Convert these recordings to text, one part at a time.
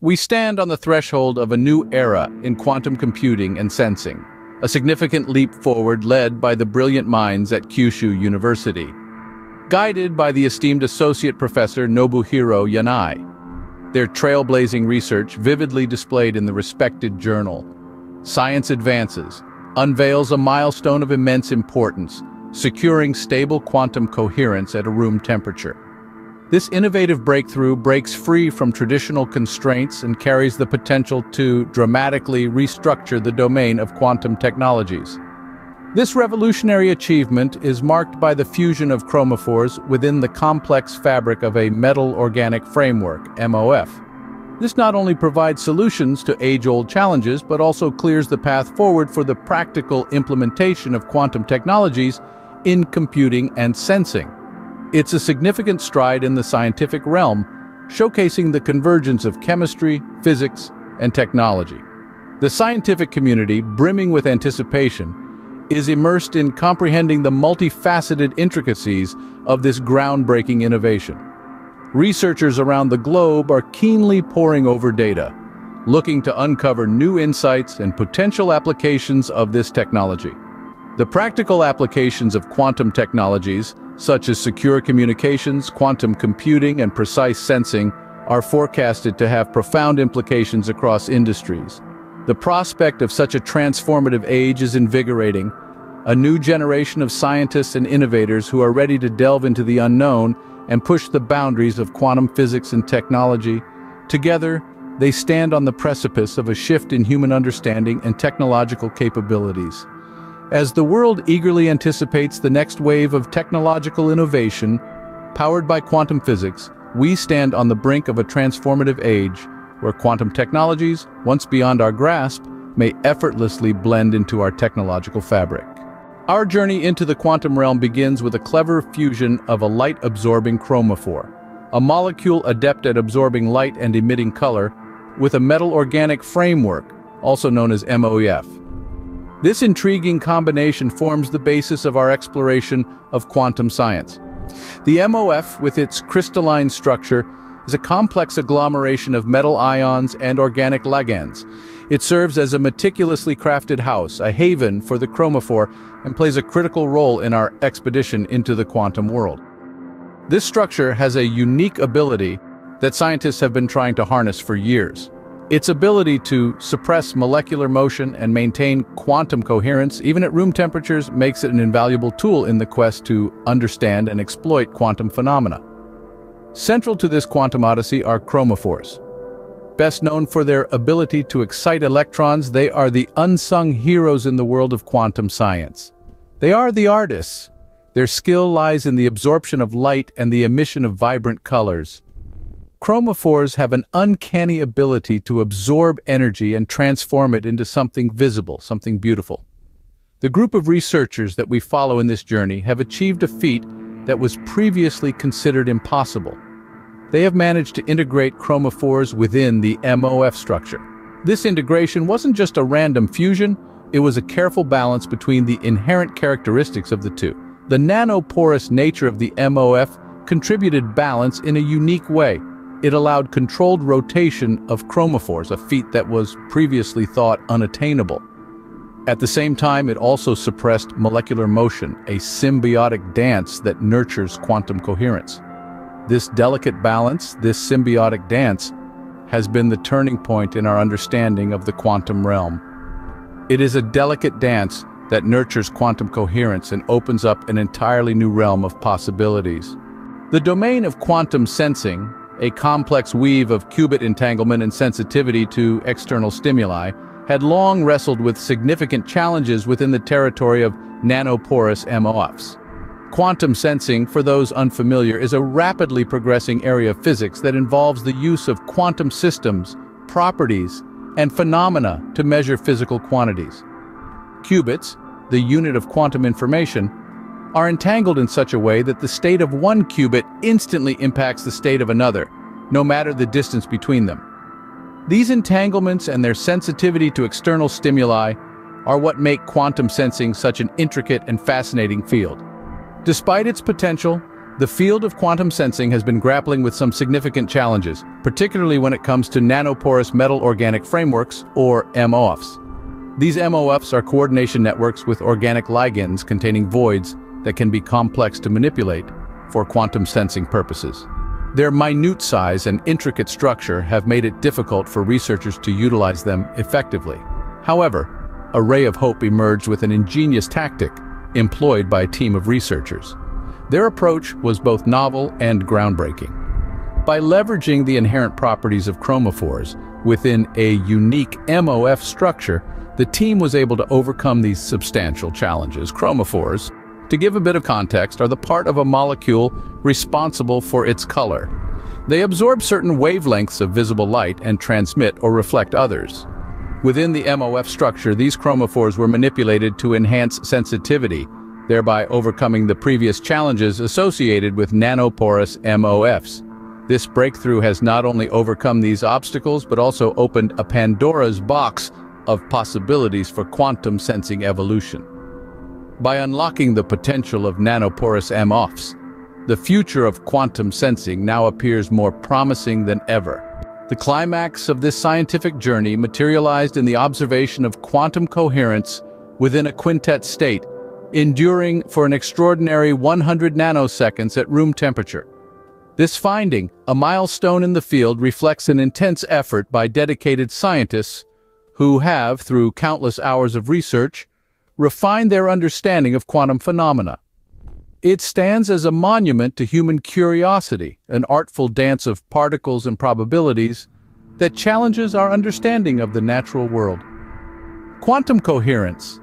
We stand on the threshold of a new era in quantum computing and sensing, a significant leap forward led by the brilliant minds at Kyushu University. Guided by the esteemed Associate Professor Nobuhiro Yanai, their trailblazing research vividly displayed in the respected journal, Science Advances, unveils a milestone of immense importance, securing stable quantum coherence at a room temperature. This innovative breakthrough breaks free from traditional constraints and carries the potential to dramatically restructure the domain of quantum technologies. This revolutionary achievement is marked by the fusion of chromophores within the complex fabric of a metal organic framework, MOF. This not only provides solutions to age-old challenges, but also clears the path forward for the practical implementation of quantum technologies in computing and sensing. It's a significant stride in the scientific realm, showcasing the convergence of chemistry, physics, and technology. The scientific community, brimming with anticipation, is immersed in comprehending the multifaceted intricacies of this groundbreaking innovation. Researchers around the globe are keenly poring over data, looking to uncover new insights and potential applications of this technology. The practical applications of quantum technologies such as secure communications, quantum computing, and precise sensing, are forecasted to have profound implications across industries. The prospect of such a transformative age is invigorating, a new generation of scientists and innovators who are ready to delve into the unknown and push the boundaries of quantum physics and technology. Together, they stand on the precipice of a shift in human understanding and technological capabilities. As the world eagerly anticipates the next wave of technological innovation, powered by quantum physics, we stand on the brink of a transformative age where quantum technologies, once beyond our grasp, may effortlessly blend into our technological fabric. Our journey into the quantum realm begins with a clever fusion of a light-absorbing chromophore, a molecule adept at absorbing light and emitting color, with a metal organic framework, also known as MOF. This intriguing combination forms the basis of our exploration of quantum science. The MOF, with its crystalline structure, is a complex agglomeration of metal ions and organic ligands. It serves as a meticulously crafted house, a haven for the chromophore, and plays a critical role in our expedition into the quantum world. This structure has a unique ability that scientists have been trying to harness for years. Its ability to suppress molecular motion and maintain quantum coherence, even at room temperatures, makes it an invaluable tool in the quest to understand and exploit quantum phenomena. Central to this quantum odyssey are chromophores. Best known for their ability to excite electrons, they are the unsung heroes in the world of quantum science. They are the artists. Their skill lies in the absorption of light and the emission of vibrant colors. Chromophores have an uncanny ability to absorb energy and transform it into something visible, something beautiful. The group of researchers that we follow in this journey have achieved a feat that was previously considered impossible. They have managed to integrate chromophores within the MOF structure. This integration wasn't just a random fusion, it was a careful balance between the inherent characteristics of the two. The nanoporous nature of the MOF contributed balance in a unique way, it allowed controlled rotation of chromophores, a feat that was previously thought unattainable. At the same time, it also suppressed molecular motion, a symbiotic dance that nurtures quantum coherence. This delicate balance, this symbiotic dance, has been the turning point in our understanding of the quantum realm. It is a delicate dance that nurtures quantum coherence and opens up an entirely new realm of possibilities. The domain of quantum sensing, a complex weave of qubit entanglement and sensitivity to external stimuli, had long wrestled with significant challenges within the territory of nanoporous MOFs. Quantum sensing, for those unfamiliar, is a rapidly progressing area of physics that involves the use of quantum systems, properties, and phenomena to measure physical quantities. Qubits, the unit of quantum information, are entangled in such a way that the state of one qubit instantly impacts the state of another, no matter the distance between them. These entanglements and their sensitivity to external stimuli are what make quantum sensing such an intricate and fascinating field. Despite its potential, the field of quantum sensing has been grappling with some significant challenges, particularly when it comes to nanoporous metal organic frameworks, or MOFs. These MOFs are coordination networks with organic ligands containing voids that can be complex to manipulate for quantum sensing purposes. Their minute size and intricate structure have made it difficult for researchers to utilize them effectively. However, a ray of hope emerged with an ingenious tactic employed by a team of researchers. Their approach was both novel and groundbreaking. By leveraging the inherent properties of chromophores within a unique MOF structure, the team was able to overcome these substantial challenges. Chromophores, to give a bit of context, are the part of a molecule responsible for its color. They absorb certain wavelengths of visible light and transmit or reflect others. Within the MOF structure, these chromophores were manipulated to enhance sensitivity, thereby overcoming the previous challenges associated with nanoporous MOFs. This breakthrough has not only overcome these obstacles but also opened a Pandora's box of possibilities for quantum sensing evolution. By unlocking the potential of nanoporous MOFs, the future of quantum sensing now appears more promising than ever. The climax of this scientific journey materialized in the observation of quantum coherence within a quintet state, enduring for an extraordinary 100 nanoseconds at room temperature. This finding, a milestone in the field, reflects an intense effort by dedicated scientists who have, through countless hours of research, refined their understanding of quantum phenomena. It stands as a monument to human curiosity, an artful dance of particles and probabilities that challenges our understanding of the natural world. Quantum coherence,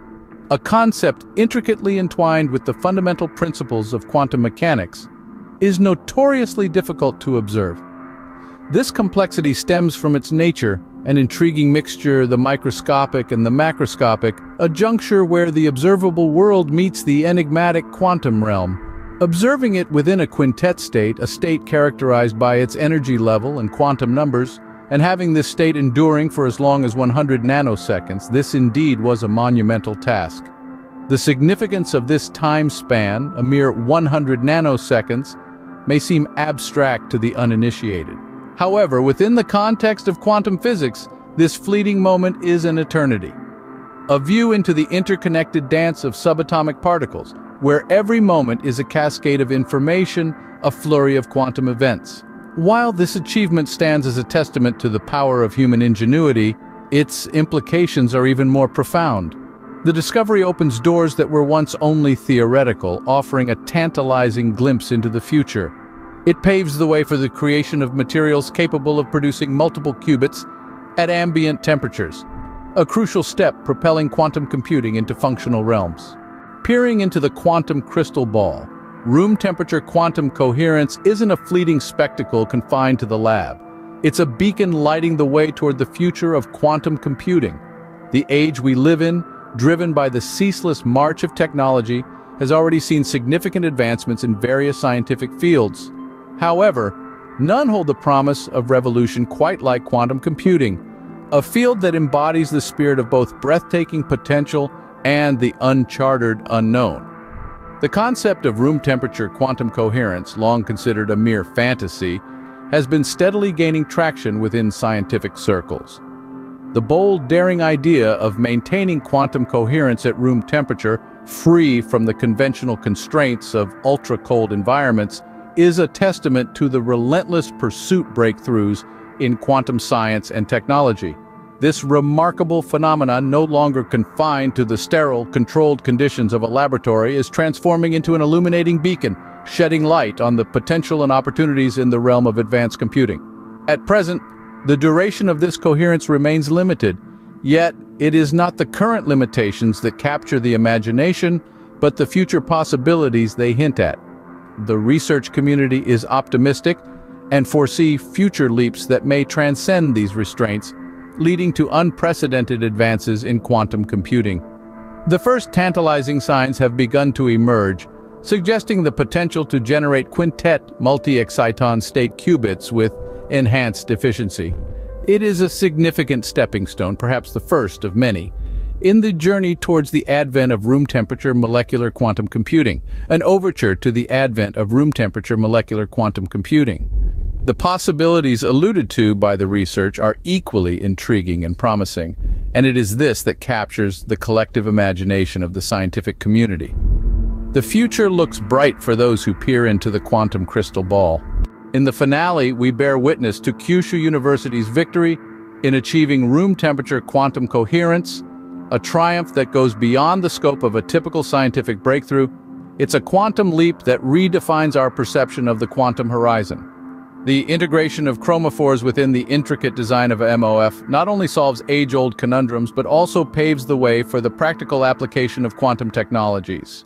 a concept intricately entwined with the fundamental principles of quantum mechanics, is notoriously difficult to observe. This complexity stems from its nature an intriguing mixture, the microscopic and the macroscopic, a juncture where the observable world meets the enigmatic quantum realm. Observing it within a quintet state, a state characterized by its energy level and quantum numbers, and having this state enduring for as long as 100 nanoseconds, this indeed was a monumental task. The significance of this time span, a mere 100 nanoseconds, may seem abstract to the uninitiated. However, within the context of quantum physics, this fleeting moment is an eternity. A view into the interconnected dance of subatomic particles, where every moment is a cascade of information, a flurry of quantum events. While this achievement stands as a testament to the power of human ingenuity, its implications are even more profound. The discovery opens doors that were once only theoretical, offering a tantalizing glimpse into the future. It paves the way for the creation of materials capable of producing multiple qubits at ambient temperatures, a crucial step propelling quantum computing into functional realms. Peering into the quantum crystal ball, room temperature quantum coherence isn't a fleeting spectacle confined to the lab. It's a beacon lighting the way toward the future of quantum computing. The age we live in, driven by the ceaseless march of technology, has already seen significant advancements in various scientific fields, However, none hold the promise of revolution quite like quantum computing, a field that embodies the spirit of both breathtaking potential and the uncharted unknown. The concept of room temperature quantum coherence, long considered a mere fantasy, has been steadily gaining traction within scientific circles. The bold, daring idea of maintaining quantum coherence at room temperature, free from the conventional constraints of ultra-cold environments, is a testament to the relentless pursuit breakthroughs in quantum science and technology. This remarkable phenomenon, no longer confined to the sterile, controlled conditions of a laboratory, is transforming into an illuminating beacon, shedding light on the potential and opportunities in the realm of advanced computing. At present, the duration of this coherence remains limited, yet it is not the current limitations that capture the imagination, but the future possibilities they hint at. The research community is optimistic and foresee future leaps that may transcend these restraints, leading to unprecedented advances in quantum computing. The first tantalizing signs have begun to emerge, suggesting the potential to generate quintet multi-exciton state qubits with enhanced efficiency. It is a significant stepping stone, perhaps the first of many, in the journey towards the advent of room temperature molecular quantum computing, an overture to the advent of room temperature molecular quantum computing. The possibilities alluded to by the research are equally intriguing and promising, and it is this that captures the collective imagination of the scientific community. The future looks bright for those who peer into the quantum crystal ball. In the finale, we bear witness to Kyushu University's victory in achieving room temperature quantum coherence, a triumph that goes beyond the scope of a typical scientific breakthrough. It's a quantum leap that redefines our perception of the quantum horizon. The integration of chromophores within the intricate design of MOF not only solves age-old conundrums but also paves the way for the practical application of quantum technologies.